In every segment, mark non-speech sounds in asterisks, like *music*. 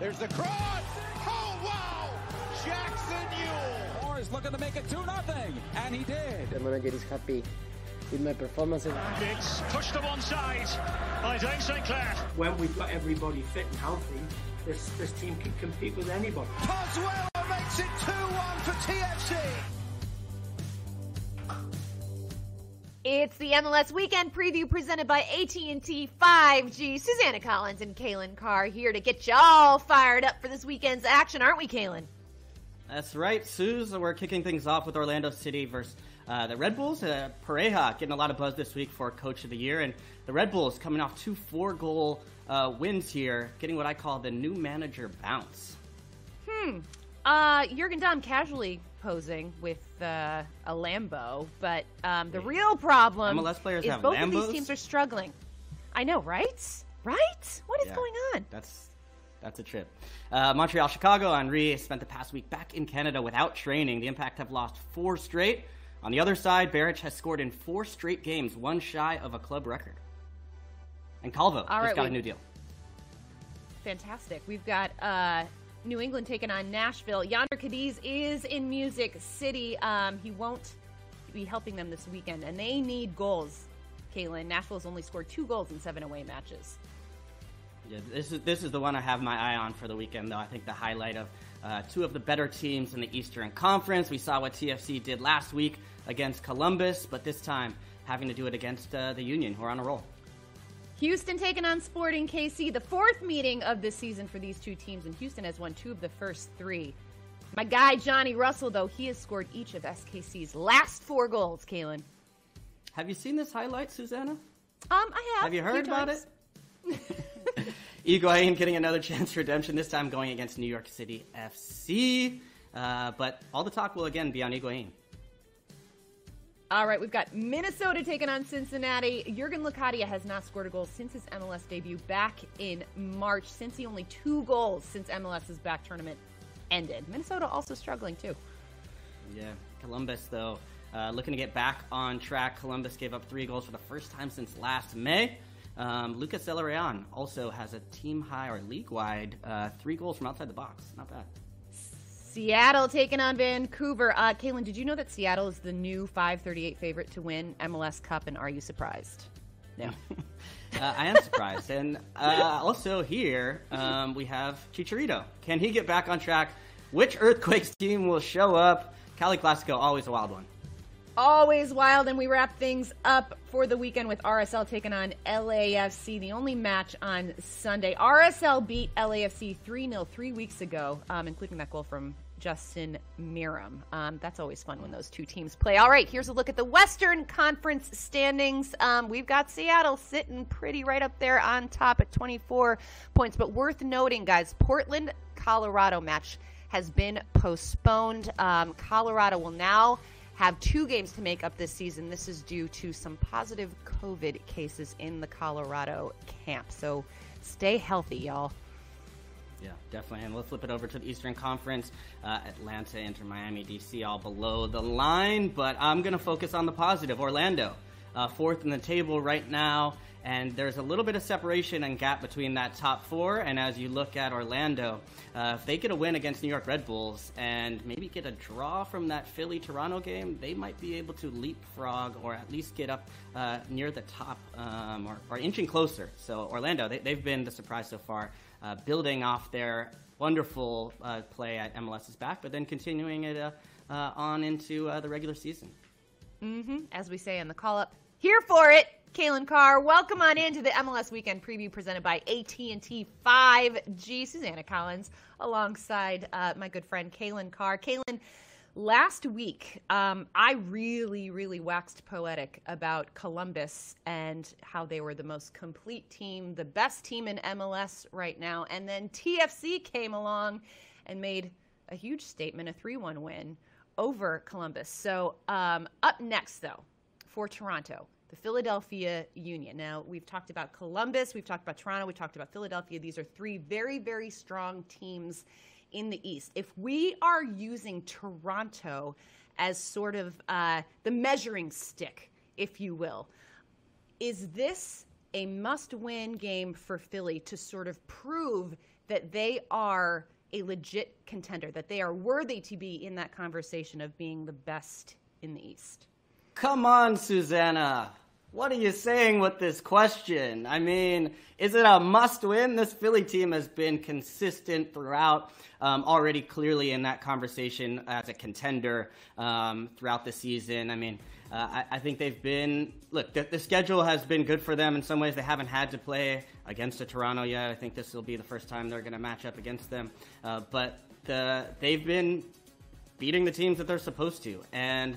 There's the cross. Oh, wow. Jackson Yueill. Morris looking to make it 2 nothing, and he did. The manager is happy with my performances. It's pushed to one side by Dayne St. Clair. When we've got everybody fit and healthy, this, this team can compete with anybody. Pozuelo makes it 2-1 for TFC. It's the MLS Weekend Preview presented by AT&T 5G. Susannah Collins and Calen Carr here to get y'all fired up for this weekend's action, aren't we, Calen? That's right, Suze. We're kicking things off with Orlando City versus uh, the Red Bulls. Uh, Pareja getting a lot of buzz this week for Coach of the Year, and the Red Bulls coming off two four-goal uh, wins here, getting what I call the new manager bounce. Hmm. Uh, Jurgen Damm casually posing with uh, a Lambo, but um, the real problem MLS players is have both of these teams are struggling. I know, right? Right? What is Yeah. going on? That's that's a trip. Uh, Montreal, Chicago. Henry spent the past week back in Canada without training. The Impact have lost four straight. On the other side, Berić has scored in four straight games, one shy of a club record. And Calvo All just got we- a new deal. Fantastic. We've got uh, New England taking on Nashville. Jhonder Cadiz is in Music City. Um, he won't be helping them this weekend, and they need goals. Calen, Nashville's only scored two goals in seven away matches. Yeah, this is this is the one I have my eye on for the weekend, though. I think the highlight of uh, two of the better teams in the Eastern Conference. We saw what TFC did last week against Columbus, but this time having to do it against uh, the Union, who are on a roll. Houston taking on Sporting KC, the fourth meeting of the season for these two teams, and Houston has won two of the first three. My guy Johnny Russell, though, he has scored each of SKC's last four goals. Calen, Have you seen this highlight, Susannah? um, I have. Have you heard about times. it? *laughs* Higuain getting another *laughs* chance for redemption, this time going against New York City FC. Uh, but all the talk will again be on Higuain. All right, we've got Minnesota taking on Cincinnati. Jurgen Locadia has not scored a goal since his MLS debut back in March. Since he only two goals since MLS's back tournament ended. Minnesota also struggling too. Yeah, Columbus, though, uh, looking to get back on track. Columbus gave up three goals for the first time since last May. Um, Lucas Zelarayan also has a team high or league wide uh, three goals from outside the box. Not bad. Seattle taking on Vancouver. Uh, did you know that Seattle is the new 538 favorite to win MLS Cup? And are you surprised? No. *laughs* Uh, I am surprised. and uh, also here, um, we have Chicharito. Can he get back on track? Which Earthquakes team will show up? Cali Clasico, always a wild one. Always wild, and we wrap things up for the weekend with RSL taking on LAFC, the only match on Sunday. RSL beat LAFC 3 0 three weeks ago, um, including that goal from Justin Meram. Um, that's always fun when those two teams play. All right, here's a look at the Western Conference standings. Um, we've got Seattle sitting pretty right up there on top at 24 points, but worth noting, guys, Portland Colorado match has been postponed. Um, Colorado will now have two games to make up this season. This is due to some positive COVID cases in the Colorado camp. So stay healthy, y'all. Yeah, definitely. And we'll flip it over to the Eastern Conference. Uh, Atlanta, Inter Miami, DC, all below the line. But I'm going to focus on the positive. Orlando, uh, fourth in the table right now. And there's a little bit of separation and gap between that top four. And as you look at Orlando, uh, if they get a win against New York Red Bulls and maybe get a draw from that Philly Toronto game, they might be able to leapfrog or at least get up uh, near the top um, or, or inching closer. So, Orlando, they, they've been the surprise so far, uh, building off their wonderful uh, play at MLS's back, but then continuing it uh, uh, on into the regular season. Mm-hmm. As we say in the call up, here for it. Calen Carr, welcome on into the MLS Weekend Preview presented by AT&T 5G. Susannah Collins, alongside uh, my good friend Calen Carr. Calen, last week um, I really, really waxed poetic about Columbus and how they were the most complete team, the best team in MLS right now. And then TFC came along and made a huge statement, a 3-1 win over Columbus. So um, up next, though, for Toronto, the Philadelphia Union. Now, we've talked about Columbus, we've talked about Toronto, we've talked about Philadelphia. These are three very, very strong teams in the East. If we are using Toronto as sort of uh, the measuring stick, if you will, is this a must win game for Philly to sort of prove that they are a legit contender, that they are worthy to be in that conversation of being the best in the East? Come on, Susannah. What are you saying with this question? I mean, is it a must win? This Philly team has been consistent throughout, um, already clearly in that conversation as a contender um, throughout the season. I mean, uh, I, I, think they've been, look, the, the, schedule has been good for them in some ways. They haven't had to play against a Toronto yet. I think this will be the first time they're going to match up against them. Uh, but the, they've been beating the teams that they're supposed to. And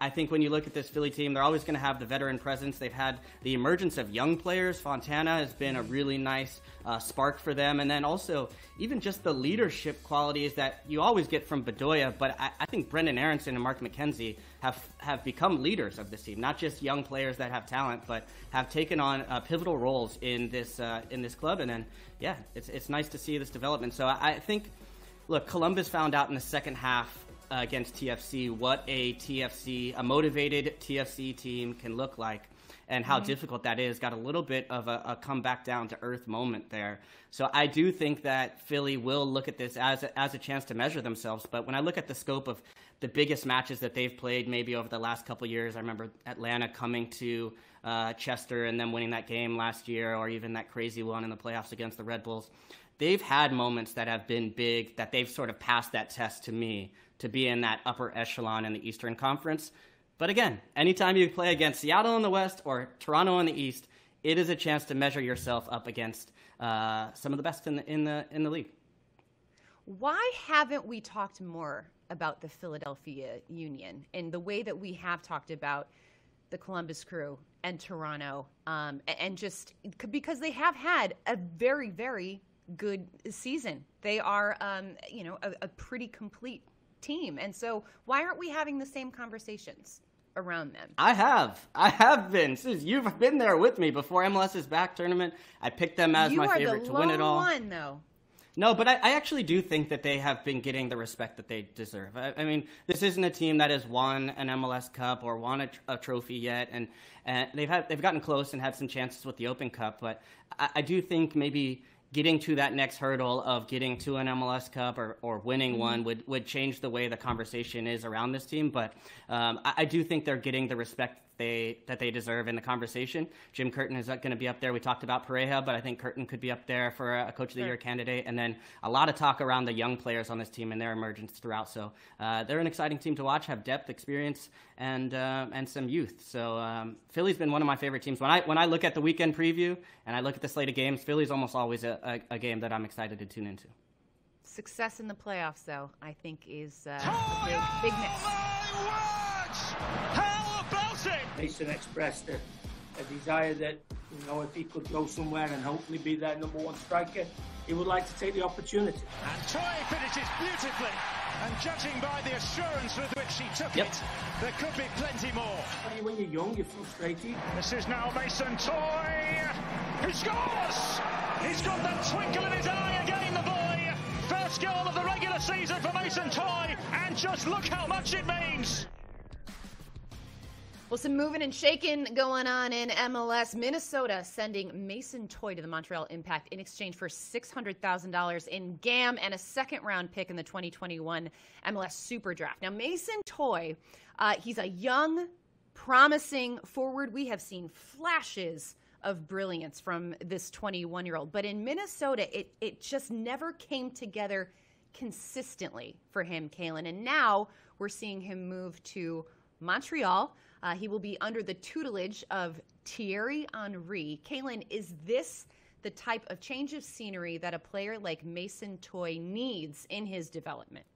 I think when you look at this Philly team, they're always going to have the veteran presence. They've had the emergence of young players. Fontana has been a really nice uh, spark for them. And then also, even just the leadership qualities that you always get from Bedoya. But I, I think Brenden Aaronson and Mark McKenzie have, have become leaders of this team, not just young players that have talent, but have taken on uh, pivotal roles in this, uh, in this club. And then, yeah, it's, it's nice to see this development. So I, I think, look, Columbus found out in the second half against TFC what a TFC, a motivated TFC team can look like and how mm-hmm. difficult that is. Got a little bit of a, a come back down to earth moment there. So I do think that Philly will look at this as a, as a chance to measure themselves. But when I look at the scope of the biggest matches that they've played, maybe over the last couple years, I remember Atlanta coming to uh, Chester and then winning that game last year, or even that crazy one in the playoffs against the Red Bulls. They've had moments that have been big that they've sort of passed that test to me to be in that upper echelon in the Eastern Conference. But again, anytime you play against Seattle in the West or Toronto in the East, it is a chance to measure yourself up against uh, some of the best in the, in the in the league. Why haven't we talked more about the Philadelphia Union and the way that we have talked about the Columbus Crew and Toronto, um, and just because they have had a very very good season. They are, um, you know, a, a pretty complete team. And so, why aren't we having the same conversations? around them. I have. I have been. Suze, you've been there with me before MLS's back tournament. I picked them as you my favorite to win it all. One though. No, but I, I, actually do think that they have been getting the respect that they deserve. I, I mean, this isn't a team that has won an MLS Cup or won a, a trophy yet, and, and, they've had they've gotten close and had some chances with the Open Cup. But I, I do think maybe getting to that next hurdle of getting to an MLS Cup or, or winning mm-hmm. one would, would change the way the conversation is around this team. But um, I, I, do think they're getting the respect they that they deserve in the conversation. Jim Curtin is going to be up there. We talked about Pareja, but I think Curtin could be up there for a Coach of the sure. Year candidate. And then a lot of talk around the young players on this team and their emergence throughout. So uh, they're an exciting team to watch. Have depth, experience, and uh, and some youth. So um, Philly's been one of my favorite teams. When I when I look at the weekend preview and I look at the slate of games, Philly's almost always a, a, a game that I'm excited to tune into. Success in the playoffs, though, I think is uh, a big, big miss. Mason expressed a, a desire that, you know, if he could go somewhere and hopefully be their number one striker, he would like to take the opportunity. And Toye finishes beautifully. And judging by the assurance with which he took yep. it, there could be plenty more. When you're young, you're frustrated. This is now Mason Toye. He scores! He's got that twinkle in his eye again, the boy. First goal of the regular season for Mason Toye. and just look how much it means. Well, some moving and shaking going on in MLS. Minnesota sending Mason Toye to the Montreal Impact in exchange for $600,000 in GAM and a second round pick in the 2021 MLS Super Draft. Now, Mason Toye, uh, he's a young, promising forward. We have seen flashes of brilliance from this 21 year old. But in Minnesota, it, it just never came together consistently for him, Calen. And now we're seeing him move to Montreal. Uh, he will be under the tutelage of Thierry Henry. Calen, is this the type of change of scenery that a player like Mason Toye needs in his development?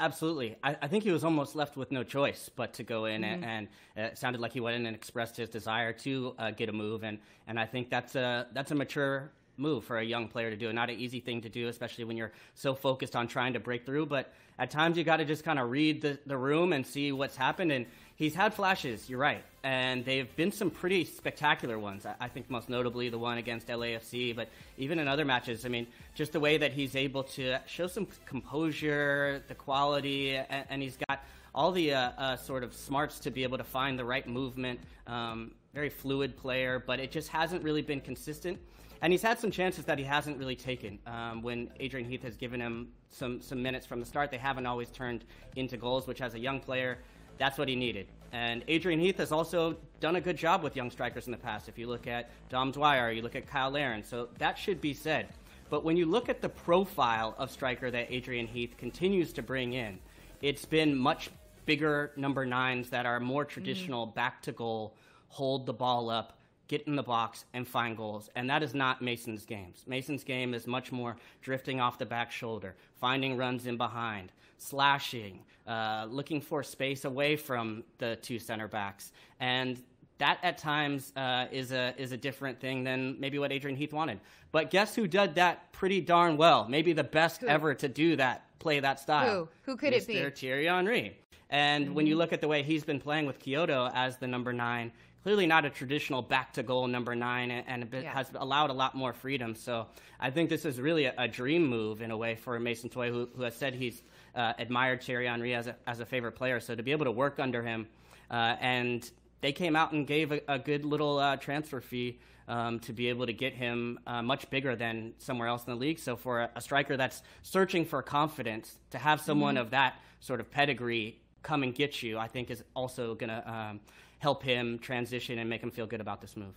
Absolutely. I, I, think he was almost left with no choice but to go in, mm-hmm. and, and, it sounded like he went in and expressed his desire to uh, get a move, and, and I think that's a that's a mature move for a young player to do. Not an easy thing to do, especially when you're so focused on trying to break through. But at times you got to just kind of read the, the room and see what's happened. And he's had flashes, you're right. And they've been some pretty spectacular ones. I, I think most notably the one against LAFC, but even in other matches, I mean, just the way that he's able to show some composure, the quality, and, and he's got all the uh, uh, sort of smarts to be able to find the right movement. Um, very fluid player, but it just hasn't really been consistent. And he's had some chances that he hasn't really taken. Um, when Adrian Heath has given him some, some minutes from the start, they haven't always turned into goals, which as a young player, that's what he needed. And Adrian Heath has also done a good job with young strikers in the past. If you look at Dom Dwyer, you look at Cyle Larin, so that should be said. But when you look at the profile of striker that Adrian Heath continues to bring in, it's been much bigger number nines that are more traditional, mm-hmm. back to goal, hold the ball up, get in the box, and find goals. And that is not Mason's games. Mason's game is much more drifting off the back shoulder, finding runs in behind, slashing, uh, looking for space away from the two center backs. And that at times uh, is a is a different thing than maybe what Adrian Heath wanted. But guess who did that pretty darn well? Maybe the best who? ever to do that, play that style. Who? Who could Mr. it be? Thierry Henry. And mm-hmm. when you look at the way he's been playing with Quioto as the number nine, clearly not a traditional back to goal number nine, and, yeah. has allowed a lot more freedom. So I think this is really a, a dream move in a way for Mason Toye, who, who has said he's uh, admired Thierry Henry as a, as a favorite player. So to be able to work under him uh, and they came out and gave a, a good little uh, transfer fee um, to be able to get him uh, much bigger than somewhere else in the league. So for a, a striker that's searching for confidence, to have someone mm-hmm. of that sort of pedigree come and get you, I think is also going to um, help him transition and make him feel good about this move.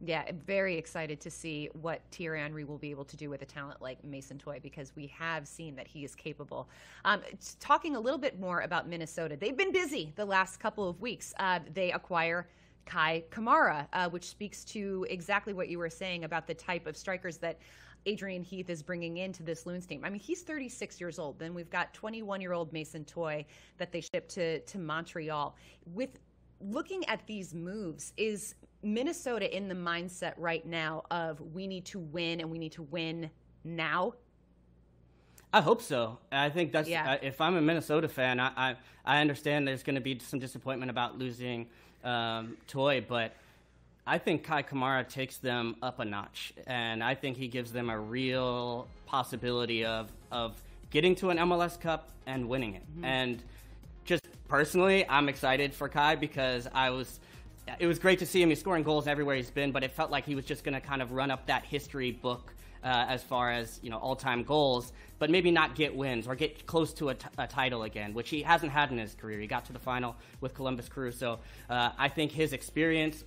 Yeah, very excited to see what Thierry Henry will be able to do with a talent like Mason Toye because we have seen that he is capable. Um, talking a little bit more about Minnesota, they've been busy the last couple of weeks. Uh, they acquire Kei Kamara, uh, which speaks to exactly what you were saying about the type of strikers that Adrian Heath is bringing into this Loons team. I mean, he's 36 years old. Then we've got 21 year old Mason Toye that they shipped to, to Montreal. With looking at these moves, is Minnesota in the mindset right now of we need to win and we need to win now? I hope so. I think that's yeah. uh, if I'm a Minnesota fan, I I, I understand there's going to be some disappointment about losing um, Toye, but I think Kei Kamara takes them up a notch, and I think he gives them a real possibility of of getting to an MLS Cup and winning it. Mm-hmm. And personally, I'm excited for Kei because I was it was great to see him. He's scoring goals everywhere he's been, but it felt like he was just going to kind of run up that history book uh, as far as you know all-time goals, but maybe not get wins or get close to a, t- a title again, which he hasn't had in his career. He got to the final with Columbus Crew, so uh, I think his experience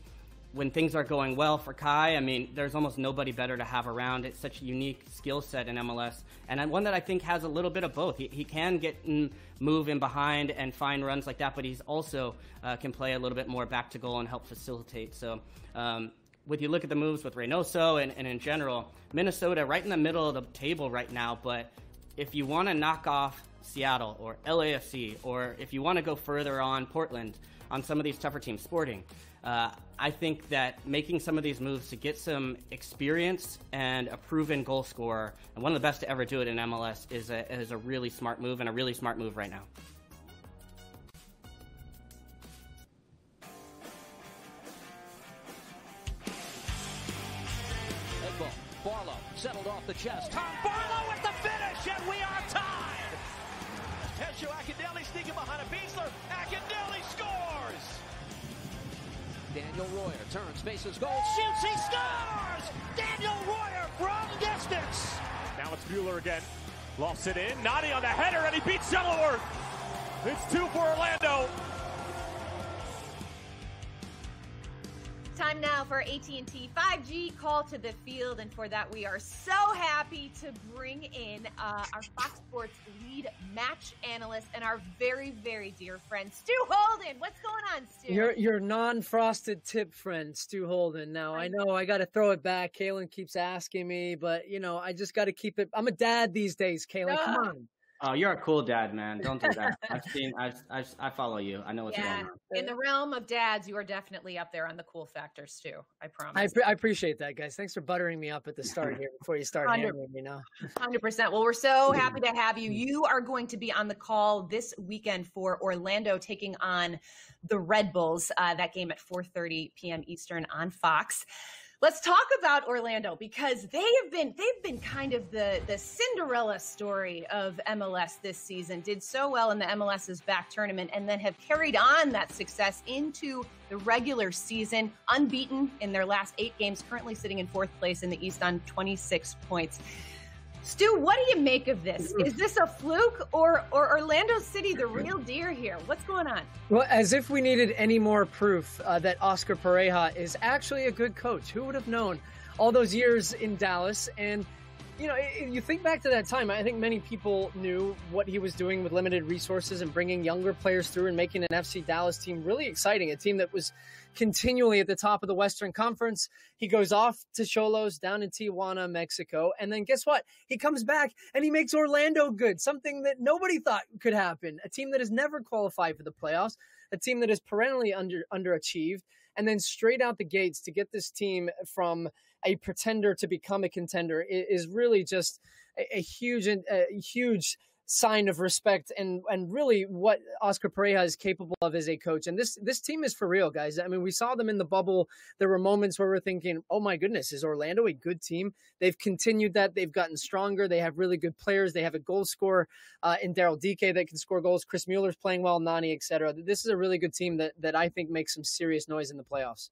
when things are going well for Kei, I mean, there's almost nobody better to have around. It's such a unique skill set in MLS, and one that I think has a little bit of both. He, he can get in, move in behind and find runs like that, but he's also uh, can play a little bit more back to goal and help facilitate. So, um, with you look at the moves with Reynoso and, and in general, Minnesota right in the middle of the table right now. But if you want to knock off Seattle or LAFC, or if you want to go further on Portland on some of these tougher teams, Sporting. Uh, I think that making some of these moves to get some experience and a proven goal scorer, and one of the best to ever do it in MLS, is a, is a really smart move and a really smart move right now. Barlow settled off the chest. Tom Barlow with the finish, and we are tied. Daniel Royer turns, faces goal, shoots, he scores! Daniel Royer from distance. Now it's Mueller again. Lofts it in. Nani on the header, and he beats Shuttleworth. It's two for Orlando. Time now for AT&T 5G call to the field, and for that we are so happy to bring in uh, our Fox Sports lead match analyst and our very, very dear friend Stu Holden. What's going on, Stu? Your your non-frosted tip friend, Stu Holden. Now I know I got to throw it back. Calen keeps asking me, but you know I just got to keep it. I'm a dad these days, Calen. Come on. Oh, you're a cool dad, man. Don't do that. I've seen, I, I, I follow you. I know what's yeah. going on. In the realm of dads, you are definitely up there on the cool factors too. I promise. I, pre- I appreciate that, guys. Thanks for buttering me up at the start here before you start hammering me now. Hundred percent. Well, we're so *laughs* happy to have you. You are going to be on the call this weekend for Orlando taking on the Red Bulls. Uh, that game at 4:30 p.m. Eastern on Fox. Let's talk about Orlando because they have been they've been kind of the the Cinderella story of MLS this season. Did so well in the MLS's back tournament and then have carried on that success into the regular season, unbeaten in their last 8 games, currently sitting in fourth place in the East on 26 points. Stu, what do you make of this? Is this a fluke or or Orlando City the real deal here? What's going on? Well, as if we needed any more proof uh, that Oscar Pareja is actually a good coach. Who would have known all those years in Dallas? And you know, you think back to that time, I think many people knew what he was doing with limited resources and bringing younger players through and making an FC Dallas team really exciting, a team that was continually at the top of the Western Conference. He goes off to Xolos down in Tijuana, Mexico. And then guess what? He comes back and he makes Orlando good, something that nobody thought could happen. A team that has never qualified for the playoffs, a team that is perennially under underachieved. And then straight out the gates to get this team from a pretender to become a contender is really just a, a huge, a huge sign of respect and and really what Oscar Pareja is capable of as a coach. And this this team is for real, guys. I mean, we saw them in the bubble. There were moments where we're thinking, "Oh my goodness, is Orlando a good team?" They've continued that. They've gotten stronger. They have really good players. They have a goal scorer uh, in Daryl Dike that can score goals. Chris Mueller's playing well, Nani, etc. This is a really good team that that I think makes some serious noise in the playoffs.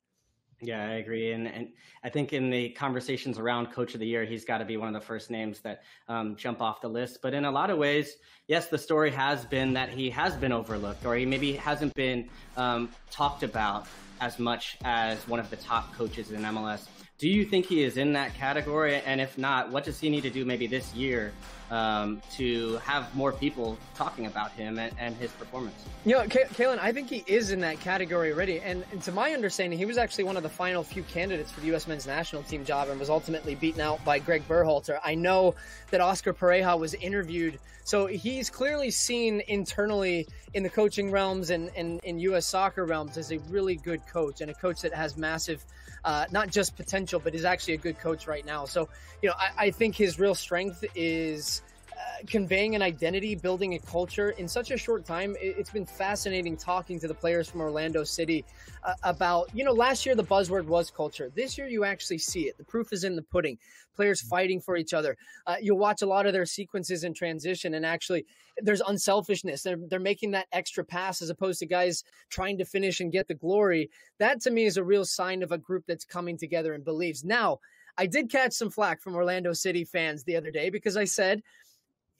Yeah, I agree, and and I think in the conversations around Coach of the Year, he's got to be one of the first names that um, jump off the list. But in a lot of ways, yes, the story has been that he has been overlooked, or he maybe hasn't been um, talked about as much as one of the top coaches in MLS. Do you think he is in that category? And if not, what does he need to do maybe this year um, to have more people talking about him and, and his performance? You know, Calen, I think he is in that category already. And, and, to my understanding, he was actually one of the final few candidates for the U.S. men's national team job and was ultimately beaten out by Greg Berhalter. I know that Oscar Pareja was interviewed. So he's clearly seen internally in the coaching realms and, and in U.S. soccer realms as a really good coach and a coach that has massive – uh, not just potential, but is actually a good coach right now. So, you know, I, I think his real strength is uh, conveying an identity, building a culture in such a short time. It, has been fascinating talking to the players from Orlando City uh, about, you know, last year the buzzword was culture. This year you actually see it. The proof is in the pudding. Players fighting for each other. Uh, you'll watch a lot of their sequences in transition, and actually there's unselfishness. They're they're making that extra pass as opposed to guys trying to finish and get the glory. That to me is a real sign of a group that's coming together and believes. Now, I did catch some flack from Orlando City fans the other day because I said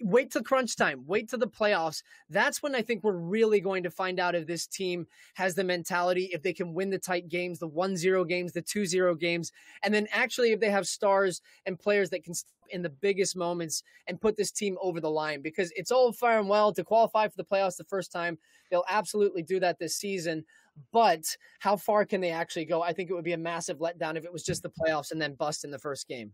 wait till crunch time, wait till the playoffs. That's when I think we're really going to find out if this team has the mentality, if they can win the tight games, the 1 0 games, the 2 0 games, and then actually if they have stars and players that can in the biggest moments and put this team over the line because it's all fire and well to qualify for the playoffs the first time. They'll absolutely do that this season. But how far can they actually go? I think it would be a massive letdown if it was just the playoffs and then bust in the first game.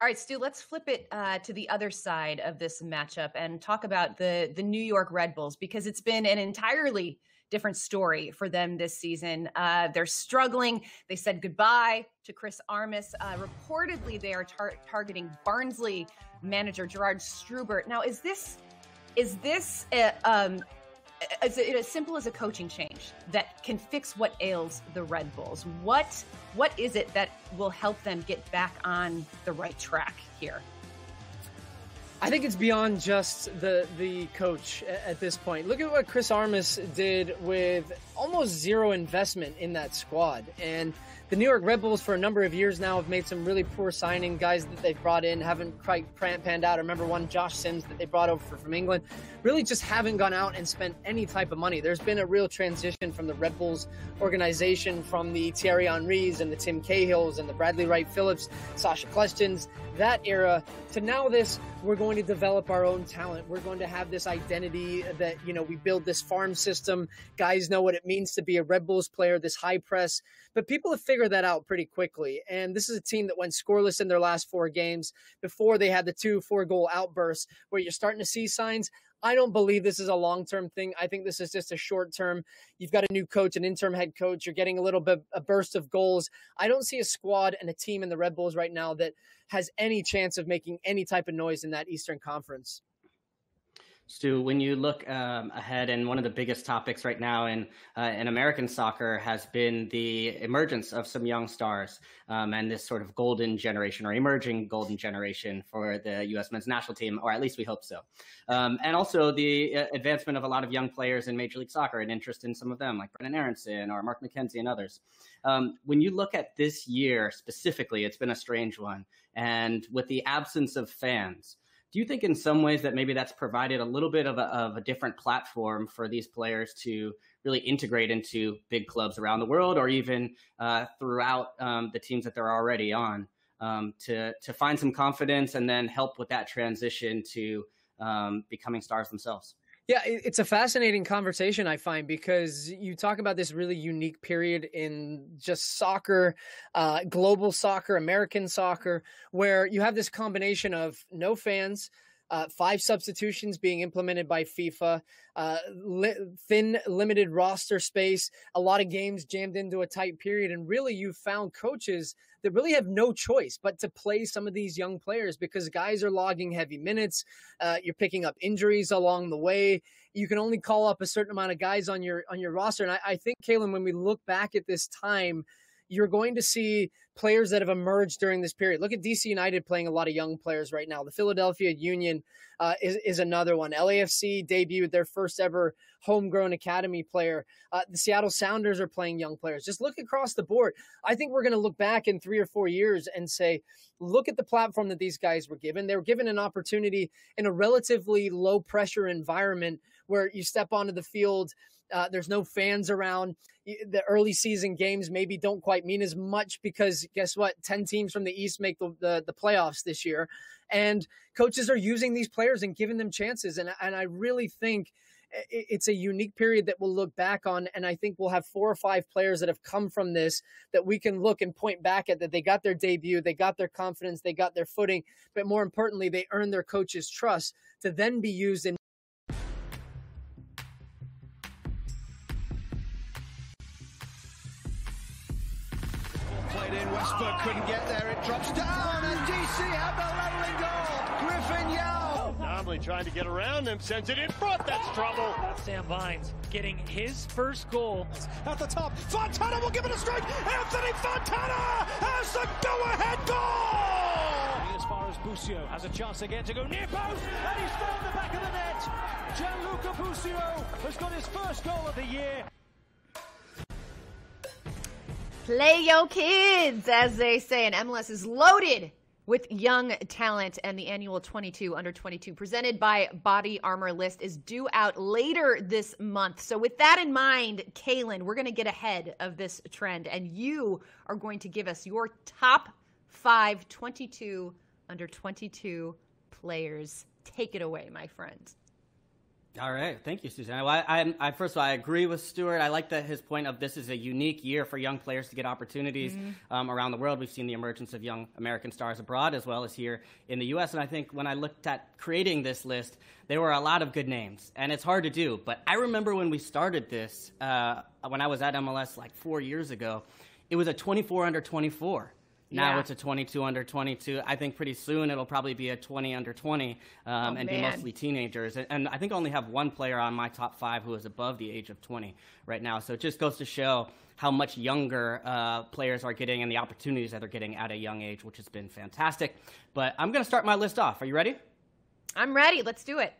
All right, Stu, let's flip it uh, to the other side of this matchup and talk about the the New York Red Bulls because it's been an entirely different story for them this season. Uh, they're struggling. They said goodbye to Chris Armas. Uh, reportedly, they are tar- targeting Barnsley manager Gerhard Struber. Now, is this is this a, um, it as simple as a coaching change that can fix what ails the Red Bulls? What what is it that will help them get back on the right track here? I think it's beyond just the the coach at this point. Look at what Chris Armas did with almost zero investment in that squad, and the New York Red Bulls for a number of years now have made some really poor signing. Guys that they've brought in haven't quite panned out. I remember one Josh Sims that they brought over from England. Really just haven't gone out and spent any type of money. There's been a real transition from the Red Bulls organization, from the Thierry Henrys and the Tim Cahills and the Bradley Wright Phillips, Sacha Kljestans, that era to now this we're going to develop our own talent we're going to have this identity that you know we build this farm system guys know what it means to be a red bulls player this high press but people have figured that out pretty quickly. And this is a team that went scoreless in their last four games before they had the two four goal outbursts where you're starting to see signs. I don't believe this is a long term thing. I think this is just a short term. You've got a new coach, an interim head coach. You're getting a little bit a burst of goals. I don't see a squad and a team in the Red Bulls right now that has any chance of making any type of noise in that Eastern Conference. Stu, when you look um, ahead, and one of the biggest topics right now in uh, in American soccer has been the emergence of some young stars um, and this sort of golden generation or emerging golden generation for the U.S. men's national team, or at least we hope so. Um, and also the uh, advancement of a lot of young players in Major League Soccer and interest in some of them, like Brenden Aaronson or Mark McKenzie and others. Um, when you look at this year specifically, it's been a strange one, and with the absence of fans do you think in some ways that maybe that's provided a little bit of a, of a different platform for these players to really integrate into big clubs around the world or even uh, throughout um, the teams that they're already on um, to, to find some confidence and then help with that transition to um, becoming stars themselves? Yeah, it's a fascinating conversation, I find, because you talk about this really unique period in just soccer, uh, global soccer, American soccer, where you have this combination of no fans, uh, five substitutions being implemented by FIFA, uh, li- thin, limited roster space, a lot of games jammed into a tight period. And really, you've found coaches that really have no choice but to play some of these young players because guys are logging heavy minutes. Uh, you're picking up injuries along the way. You can only call up a certain amount of guys on your on your roster. And I, I think, Calen, when we look back at this time, you're going to see players that have emerged during this period. Look at DC United playing a lot of young players right now. The Philadelphia Union uh, is, is another one. LAFC debuted their first ever homegrown academy player. Uh, the Seattle Sounders are playing young players. Just look across the board. I think we're going to look back in three or four years and say, look at the platform that these guys were given. They were given an opportunity in a relatively low pressure environment where you step onto the field uh, there's no fans around. The early season games maybe don't quite mean as much because guess what? 10 teams from the East make the, the, the playoffs this year. And coaches are using these players and giving them chances. And, and I really think it's a unique period that we'll look back on. And I think we'll have four or five players that have come from this that we can look and point back at that they got their debut, they got their confidence, they got their footing, but more importantly, they earned their coach's trust to then be used in Westberg couldn't get there. It drops down, and DC have the leveling goal. Griffin Yow. Donnelly trying to get around him, sends it in front. That's trouble. Sam Vines getting his first goal. At the top, Fontana will give it a strike. Anthony Fontana has the go-ahead goal. As far as Busio has a chance again to go near post, and he's found the back of the net. Gianluca Busio has got his first goal of the year. Play yo kids, as they say, and MLS is loaded with young talent, and the annual 22 under 22 presented by Body Armor list is due out later this month. So, with that in mind, Calen, we're going to get ahead of this trend, and you are going to give us your top five 22 under 22 players. Take it away, my friend. All right, thank you, Susannah. Well, I, I, I, first of all, I agree with Stuart. I like that his point of this is a unique year for young players to get opportunities mm-hmm. um, around the world. We've seen the emergence of young American stars abroad as well as here in the U.S. And I think when I looked at creating this list, there were a lot of good names, and it's hard to do. But I remember when we started this, uh, when I was at MLS like four years ago, it was a 24 under 24. Now yeah. it's a 22 under 22. I think pretty soon it'll probably be a 20 under 20 um, oh, and man. be mostly teenagers. And, and I think I only have one player on my top five who is above the age of 20 right now. So it just goes to show how much younger uh, players are getting and the opportunities that they're getting at a young age, which has been fantastic. But I'm going to start my list off. Are you ready? I'm ready. Let's do it.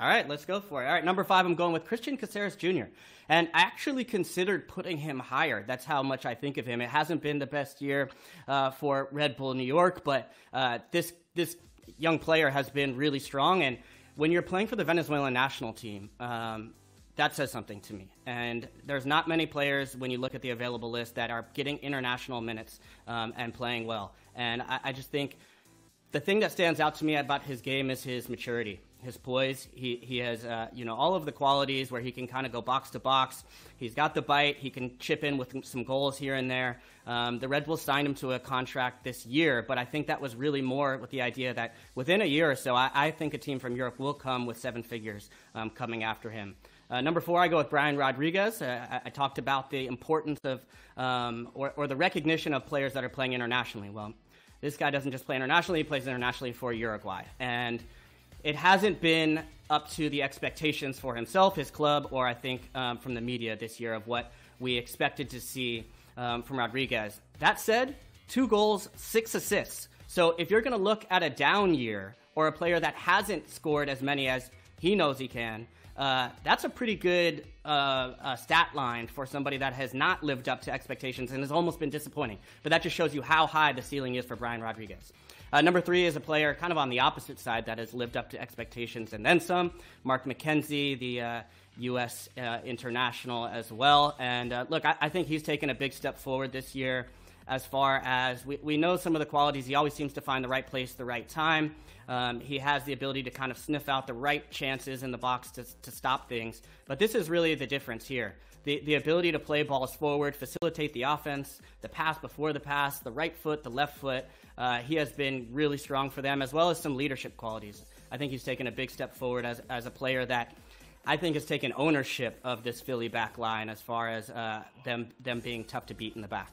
All right, let's go for it. All right, number five, I'm going with Cristian Cásseres Jr. And I actually considered putting him higher. That's how much I think of him. It hasn't been the best year uh, for Red Bull New York, but uh, this this young player has been really strong. And when you're playing for the Venezuelan national team, um, that says something to me. And there's not many players when you look at the available list that are getting international minutes um, and playing well. And I, I just think the thing that stands out to me about his game is his maturity his poise. He he has uh, you know all of the qualities where he can kind of go box to box. He's got the bite. He can chip in with some goals here and there. Um, the Red Bulls signed him to a contract this year, but I think that was really more with the idea that within a year or so, I, I think a team from Europe will come with seven figures um, coming after him. Uh, number four, I go with Brian Rodriguez. Uh, I, I, talked about the importance of um, or, or the recognition of players that are playing internationally. Well, this guy doesn't just play internationally; he plays internationally for Uruguay and it hasn't been up to the expectations for himself, his club, or I think um, from the media this year of what we expected to see um, from Rodriguez. That said, two goals, six assists. So if you're going to look at a down year or a player that hasn't scored as many as he knows he can, uh, that's a pretty good uh, uh, stat line for somebody that has not lived up to expectations and has almost been disappointing. But that just shows you how high the ceiling is for Brian Rodriguez. Uh, number three is a player kind of on the opposite side that has lived up to expectations and then some. Mark McKenzie, the U.S. Uh, international as well. And look, I, I think he's taken a big step forward this year as far as we, we know some of the qualities. He always seems to find the right place, the right time. Um, he has the ability to kind of sniff out the right chances in the box to, to stop things. But this is really the difference here. The, the ability to play balls forward, facilitate the offense, the pass before the pass, the right foot, the left foot. Uh, he has been really strong for them, as well as some leadership qualities. I think he's taken a big step forward as, as a player that I think has taken ownership of this Philly back line as far as uh, them, them being tough to beat in the back.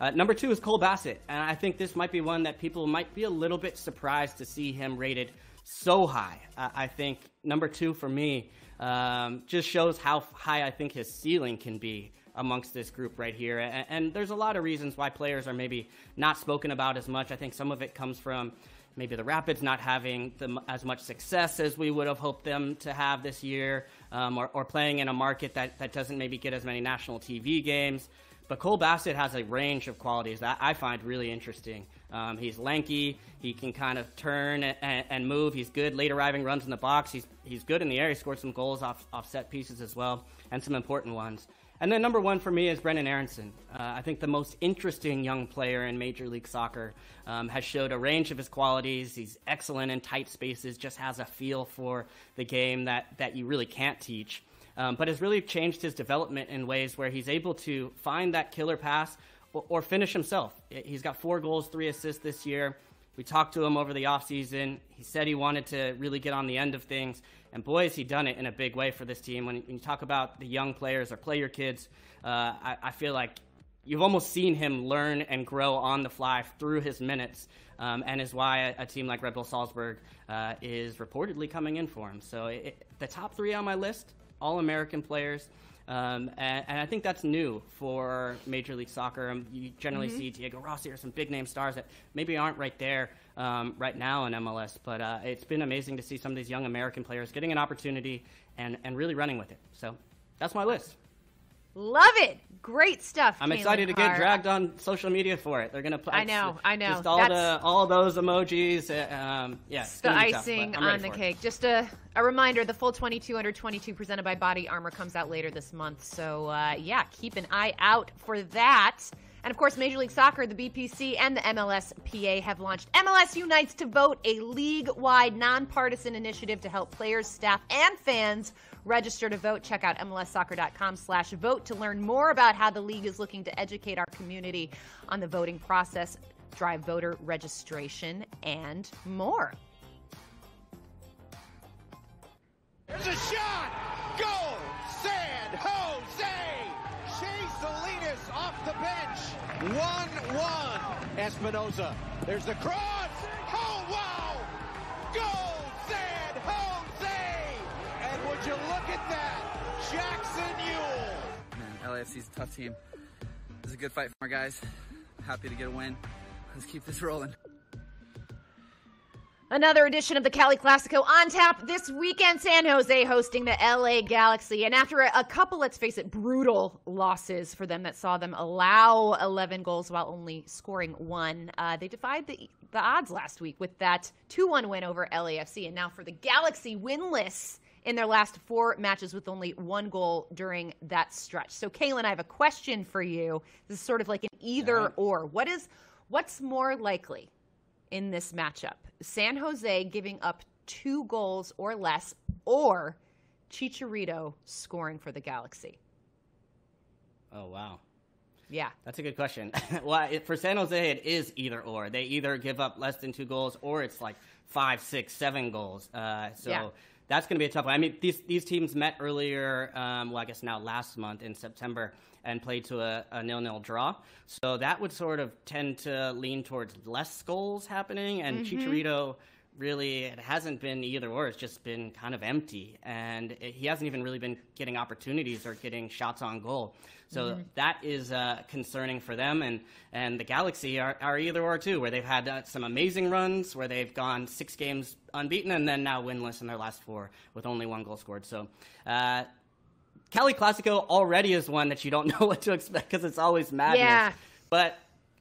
Uh, number two is Cole Bassett, and I think this might be one that people might be a little bit surprised to see him rated so high. Uh, I think number two for me um, just shows how high I think his ceiling can be amongst this group right here. And, and, there's a lot of reasons why players are maybe not spoken about as much. I think some of it comes from maybe the Rapids not having the, as much success as we would have hoped them to have this year, um, or, or, playing in a market that, that doesn't maybe get as many national TV games. But Cole Bassett has a range of qualities that I find really interesting. Um, he's lanky. He can kind of turn and, and, move. He's good late arriving runs in the box. He's, he's good in the air. He scored some goals off, off set pieces as well, and some important ones. And then number one for me is Brenden Aaronson. Uh, I think the most interesting young player in Major League Soccer um, has showed a range of his qualities. He's excellent in tight spaces, just has a feel for the game that, that you really can't teach um, but has really changed his development in ways where he's able to find that killer pass or, or, finish himself. He's got four goals, three assists this year. We talked to him over the offseason. He said he wanted to really get on the end of things. And boy, has he done it in a big way for this team. When, when you talk about the young players or player kids, uh, I, I, feel like you've almost seen him learn and grow on the fly through his minutes, um, and is why a, a, team like Red Bull Salzburg uh, is reportedly coming in for him. So it, the top three on my list all American players. Um, and, and, I think that's new for Major League Soccer. Um, you generally mm-hmm. see Diego Rossi or some big name stars that maybe aren't right there um, right now in MLS. But uh, it's been amazing to see some of these young American players getting an opportunity and, and really running with it. So that's my list. Love it. Great stuff. I'm excited to get dragged on social media for it. They're gonna. Put, I know. I know. Just all That's the all those emojis. Uh, um, yeah. The icing tough, on the cake. It. Just a a reminder: the full 22 under 22 presented by Body Armor comes out later this month. So uh, yeah, keep an eye out for that. And of course, Major League Soccer, the BPC, and the MLSPA have launched MLS Unites to Vote, a league wide nonpartisan initiative to help players, staff, and fans register to vote. Check out MLSsoccer.com slash vote to learn more about how the league is looking to educate our community on the voting process, drive voter registration, and more. There's a shot! Goal! San Jose! Shea Salinas off the bench. 1-1. Espinoza. There's the cross. Oh, wow! Goal! Jackson Yueill. Man, LAFC's a tough team. This is a good fight for our guys. Happy to get a win. Let's keep this rolling. Another edition of the Cali Clasico on tap this weekend. San Jose hosting the LA Galaxy. And after a, a, couple, let's face it, brutal losses for them that saw them allow 11 goals while only scoring one, uh, they defied the, the odds last week with that 2 1 win over LAFC. And now for the Galaxy winless in their last four matches with only one goal during that stretch. So, Calen, I have a question for you. This is sort of like an either yeah. or. What is what's more likely in this matchup? San Jose giving up two goals or less, or Chicharito scoring for the Galaxy? Oh wow. Yeah. That's a good question. *laughs* well, for San Jose, it is either or. They either give up less than two goals or it's like five, six, seven goals. Uh, so yeah that's going to be a tough one. I mean, these these teams met earlier, um, well, I guess now last month in September, and played to a, a nil-nil draw. So that would sort of tend to lean towards less goals happening, and mm-hmm. Chicharito really it hasn't been either or. It's just been kind of empty, and it, he hasn't even really been getting opportunities or getting shots on goal. So Mm-hmm. Mhm. that is uh, concerning for them, and and the Galaxy are, are either or too, where they've had uh, some amazing runs, where they've gone six games unbeaten, and then now winless in their last four with only one goal scored. So. Uh, Cali Clasico already is one that you don't *laughs* know what to expect because it's always madness. Yeah. But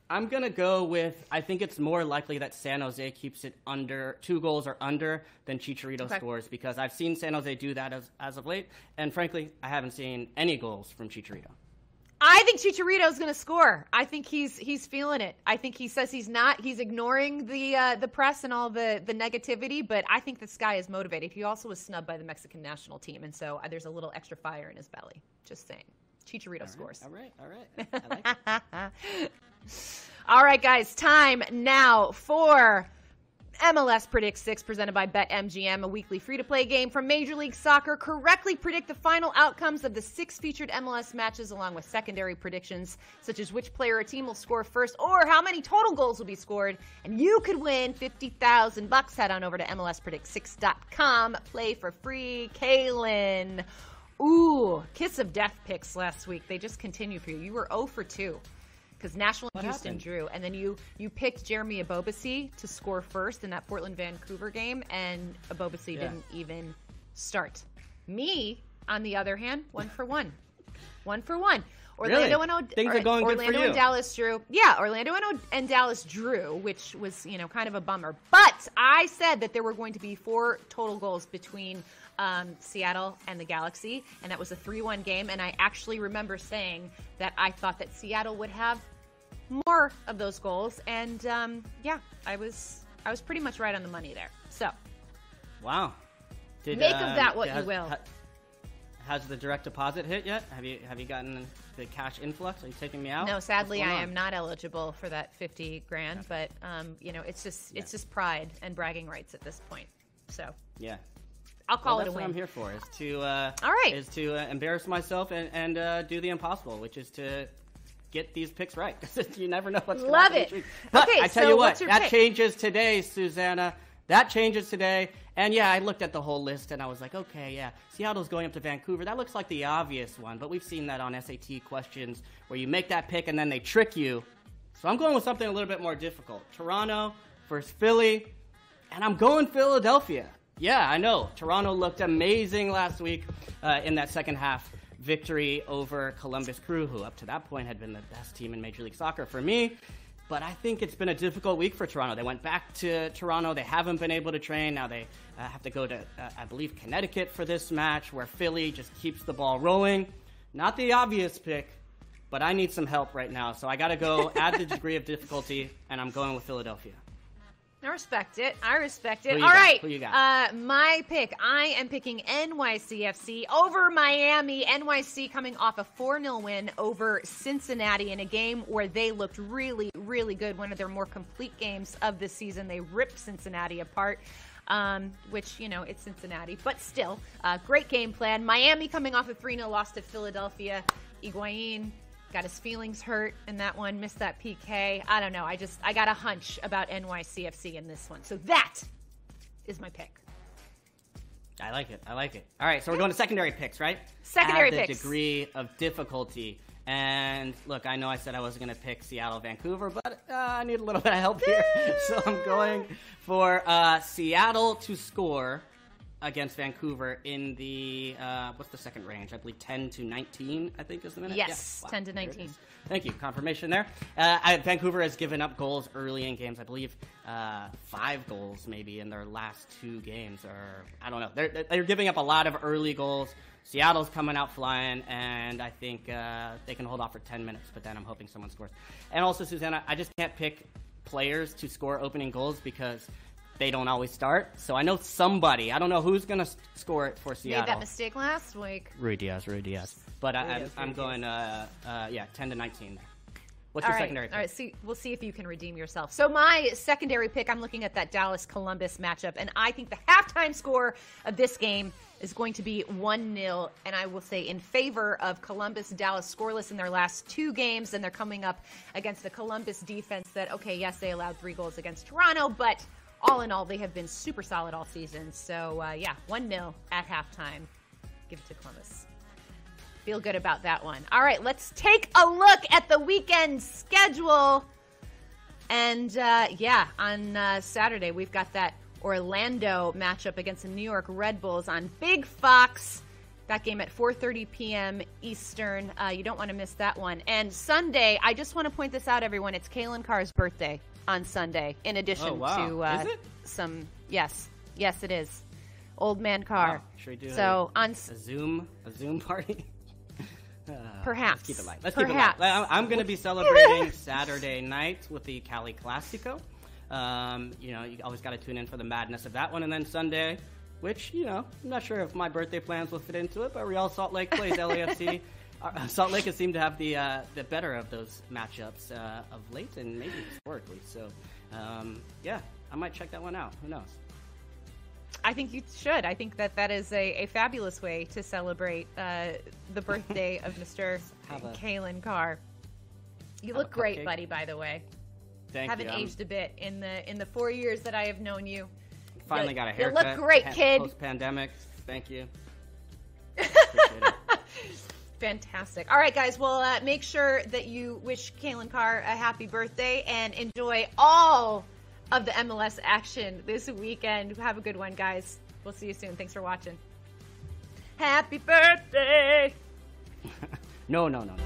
I'm gonna go with I think it's more likely that San Jose keeps it under two goals or under than Chicharito Okay. scores because I've seen San Jose do that as, as of late, and frankly, I haven't seen any goals from Chicharito. I think Chicharito's going to score. I think he's he's feeling it. I think he says he's not. He's ignoring the uh, the press and all the the negativity. But I think this guy is motivated. He also was snubbed by the Mexican national team, and so uh, there's a little extra fire in his belly. Just saying. Chicharito scores. All right, all right. *laughs* All right, guys, time now for MLS Predict 6 presented by BetMGM, a weekly free to play game from Major League Soccer. Correctly predict the final outcomes of the six featured MLS matches, along with secondary predictions such as which player or team will score first or how many total goals will be scored. And you could win 50000 bucks. Head on over to MLSPredict6.com. Play for free. Calen. Ooh, kiss of death picks last week. They just continue for you. You were 0 for 2 because Nashville and Houston happened? drew, and then you you picked Jeremy Ebobisse to score first in that Portland Vancouver game, and Ebobisse Yeah. didn't even start. Me, on the other hand, one for one, one for one. Orlando Really? and o- Things are or- going good for Orlando and Dallas drew. Yeah, Orlando and, o- and Dallas drew, which was you know kind of a bummer. But I said that there were going to be four total goals between um, Seattle and the Galaxy, and that was a three-one game. And I actually remember saying that I thought that Seattle would have more of those goals, and um, yeah, I was I was pretty much right on the money there. So Wow. Did, Make of um, that what you will. ha- has the direct deposit hit yet? Have you have you gotten the cash influx? Are you taking me out? no, sadly, I am not eligible for that fifty grand. But um, you know, it's just it's just pride and bragging rights at this point. So Yeah. I'll call well, it a that's what I'm here for. Is to uh, All right. Is to uh, embarrass myself and, and uh, do the impossible, which is to get these picks right. *laughs* you never know what's going Love to it. happen. But Okay, I tell so you what, that pick? changes today, Susannah. That changes today. And yeah, I looked at the whole list and I was like, okay, yeah, Seattle's going up to Vancouver. That looks like the obvious one, but we've seen that on SAT questions where you make that pick and then they trick you. So I'm going with something a little bit more difficult. Toronto versus Philly, and I'm going Philadelphia. Yeah, I know. Toronto looked amazing last week uh, in that second half victory over Columbus Crew, who up to that point had been the best team in Major League Soccer for me. But I think it's been a difficult week for Toronto. They went back to Toronto. They haven't been able to train. Now they uh, have to go to, uh, I believe, Connecticut for this match, where Philly just keeps the ball rolling. Not the obvious pick, but I need some help right now. So I got to go add the *laughs* degree of difficulty, and I'm going with Philadelphia. I respect it. I respect it. All got? right. Who you got? Uh, my pick. I am picking NYCFC over Miami. NYC coming off a 4 0 win over Cincinnati in a game where they looked really, really good. One of their more complete games of the season. They ripped Cincinnati apart. Um, which, you know, it's Cincinnati, but still, uh, great game plan. Miami coming off a 3 0 loss to Philadelphia. Higuain got his feelings hurt in that one, missed that PK. I don't know. I just, I got a hunch about NYCFC in this one. So that is my pick. I like it. I like it. All right, so we're going to secondary picks, right? Secondary Add the picks. degree of difficulty. And look, I know I said I wasn't going to pick Seattle, Vancouver, but uh, I need a little bit of help here. *laughs* so I'm going for uh, Seattle to score against Vancouver in the uh, what's the second range? I believe 10 to 19. I think is the minute. Yes, Yeah. 10 to 19. Thank you. Confirmation there. Uh, I, Vancouver has given up goals early in games. I believe uh, five goals maybe in their last two games, or I don't know. They're, they're giving up a lot of early goals. Seattle's coming out flying, and I think uh, they can hold off for 10 minutes, but then I'm hoping someone scores. And also, Susannah, I just can't pick players to score opening goals because they don't always start. So I know somebody. I don't know who's going to score it for Seattle. Made that mistake last week. Ruidíaz, Rui Diaz. But I, Rui I'm, I'm going, uh, uh, yeah, 10 to 19. What's All your right, secondary pick? All right, see, we'll see if you can redeem yourself. So my secondary pick, I'm looking at that Dallas Columbus matchup, and I think the halftime score of this game is going to be 1 0, and I will say in favor of Columbus. Dallas scoreless in their last two games, and they're coming up against the Columbus defense that, okay, yes, they allowed three goals against Toronto, but all in all, they have been super solid all season. So, uh, yeah, 1 0 at halftime. Give it to Columbus. Feel good about that one. All right, let's take a look at the weekend schedule. And uh, yeah, on uh, Saturday, we've got that Orlando matchup against the New York Red Bulls on Big Fox. That game at 4:30 p.m. Eastern. Uh, you don't want to miss that one. And Sunday, I just want to point this out, everyone. It's Calen Carr's birthday on Sunday. In addition Oh, wow. to uh, some, yes, yes, it is. Old man Carr. Wow. Should we do so a, on a Zoom a Zoom party? *laughs* Uh, Perhaps. Let's keep it light. Let's Perhaps. keep it light. I'm going to be celebrating *laughs* Saturday night with the Cali Clasico. Um, you know, you always got to tune in for the madness of that one, and then Sunday, which you know, I'm not sure if my birthday plans will fit into it, but Real Salt Lake plays *laughs* LAFC. Uh, *laughs* Salt Lake has seemed to have the uh, the better of those matchups uh, of late, and maybe historically. So, um, yeah, I might check that one out. Who knows? I think you should. I think that that is a, a fabulous way to celebrate uh, the *laughs* birthday of Mr. Calen Carr. You look great, buddy. By the way, Thank haven't you. Aged a bit in the in the four years that I have known you. Finally You- got a haircut. you look great, kid. Post pandemic. Thank you. *laughs* Fantastic. All right, guys. Well, uh, make sure that you wish Calen Carr a happy birthday and enjoy all of the MLS action this weekend. Have a good one, guys. We'll see you soon. Thanks for watching. Happy birthday. *laughs* No, no, no, no.